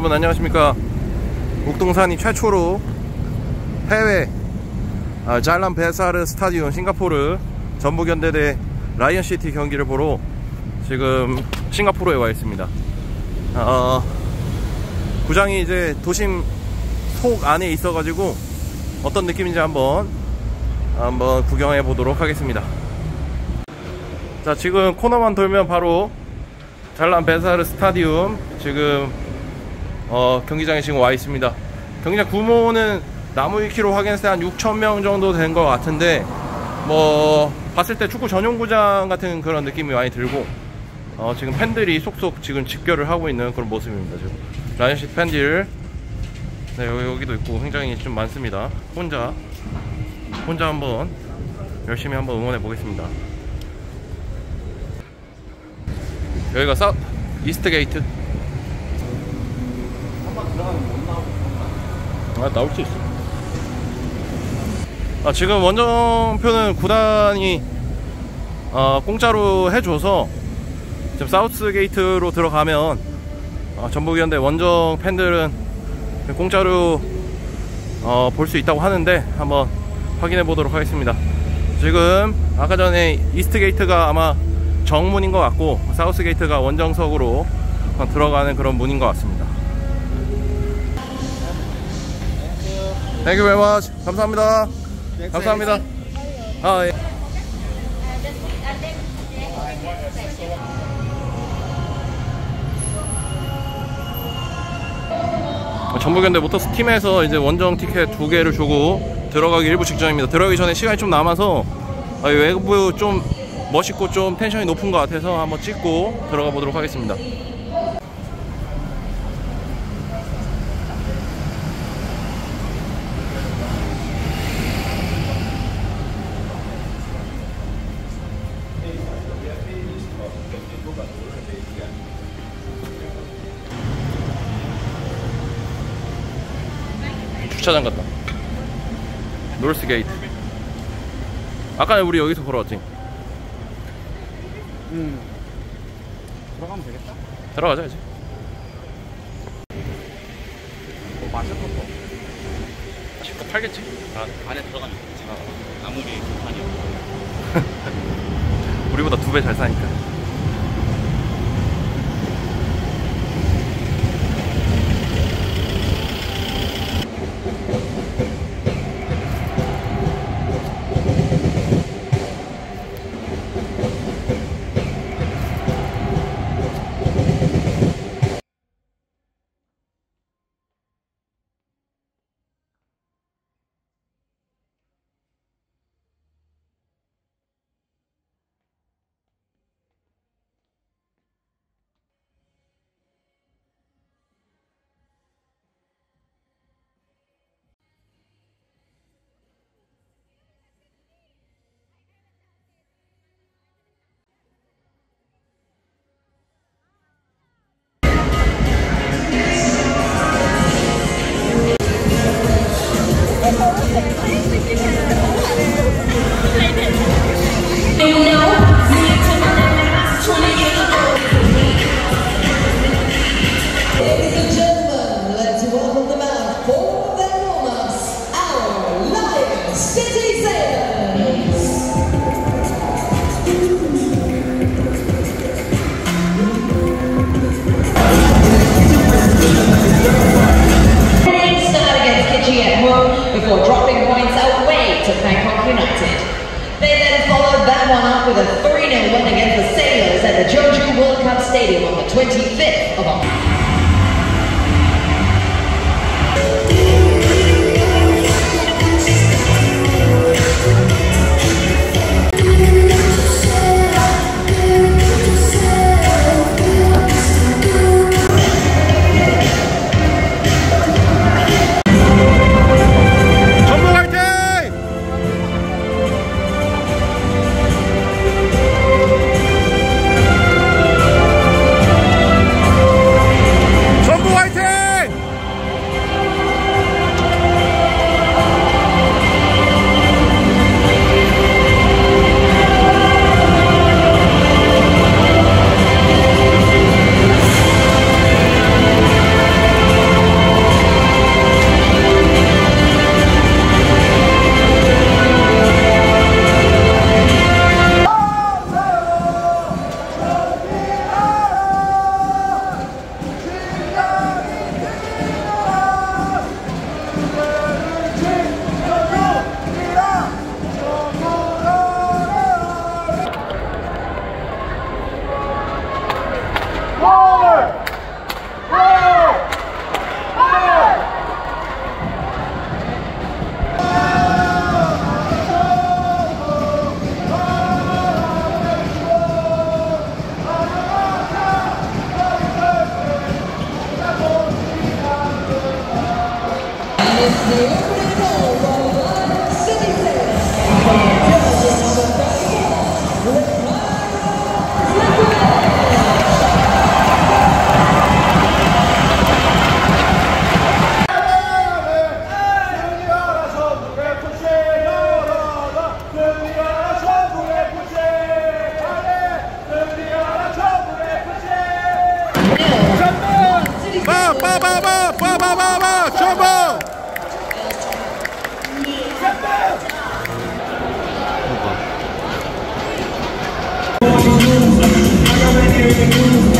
여러분 안녕하십니까? 욱동사니 최초로 해외 아, 잘란 베사르 스타디움 싱가포르 전북현대 대 라이언시티 경기를 보러 지금 싱가포르에 와 있습니다. 어, 구장이 이제 도심 속 안에 있어 가지고 어떤 느낌인지 한번 한번 구경해 보도록 하겠습니다. 자 지금 코너만 돌면 바로 잘란 베사르 스타디움 지금 어, 경기장에 지금 와 있습니다. 경기장 규모는 나무 위키로 확인했을 때 한 6,000명 정도 된 것 같은데 뭐 봤을 때 축구 전용구장 같은 그런 느낌이 많이 들고 어, 지금 팬들이 속속 지금 집결을 하고 있는 그런 모습입니다. 지금 라이언시 팬들 네, 여기, 도 있고 굉장히 좀 많습니다. 혼자 혼자 한번 열심히 한번 응원해 보겠습니다. 여기가 사 East Gate. 아 나올 수 있어. 아 지금 원정표는 구단이 어, 공짜로 해줘서 지금 South Gate로 들어가면 어, 전북이었는데 원정 팬들은 공짜로 어, 볼 수 있다고 하는데 한번 확인해 보도록 하겠습니다. 지금 아까 전에 East Gate가 아마 정문인 것 같고 South Gate가 원정석으로 들어가는 그런 문인 것 같습니다. Thank you very much. 감사합니다. 감사합니다. 아, 예. 전북현대 모터스 팀에서 이제 원정 티켓 두 개를 주고 들어가기 일보 직전입니다. 들어가기 전에 시간이 좀 남아서 아, 외부 좀 멋있고 좀 텐션이 높은 것 같아서 한번 찍고 들어가 보도록 하겠습니다. 주차장 같다 North Gate 아까 우리 여기서 걸어왔지 음. 들어가면 되겠다. 들어가자 이제 뭐 마실 것도. 실컷 팔겠지 아, 안에 들어가면 되지. 아무리 아니요. 우리보다 두 배 잘 사니까 before dropping points away to Bangkok United. They then followed that one up with a 3-0 win against the Sailors at the Jeonju World Cup Stadium on the 25th of October. 빠바바 빠바바바 전부 Substitution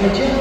legitimate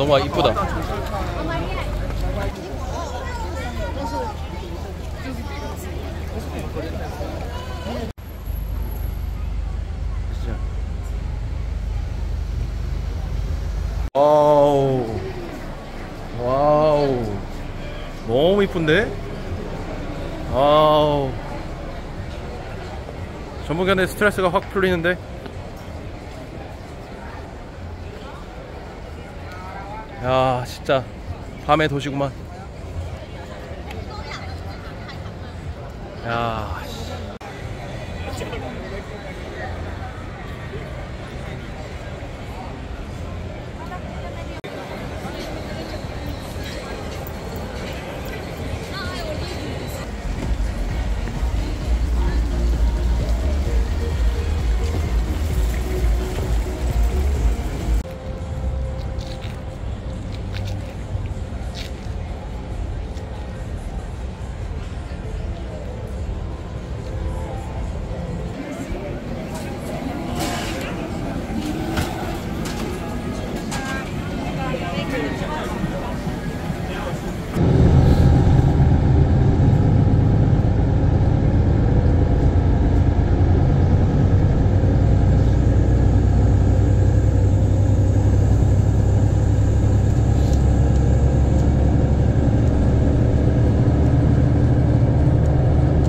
너무 이쁘다. 와우. 와우. 너무 이쁜데? 와우. 전북현의 스트레스가 확 풀리는데 야 진짜 밤의 도시구만 야 씨.